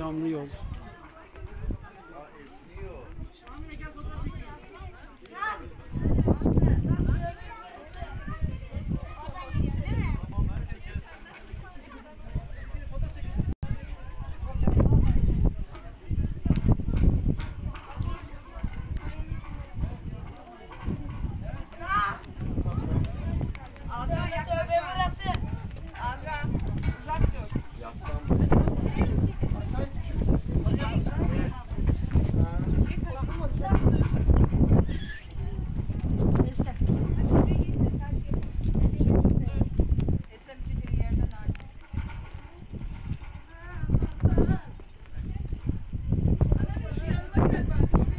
Çamlı yol. Look at that, buddy.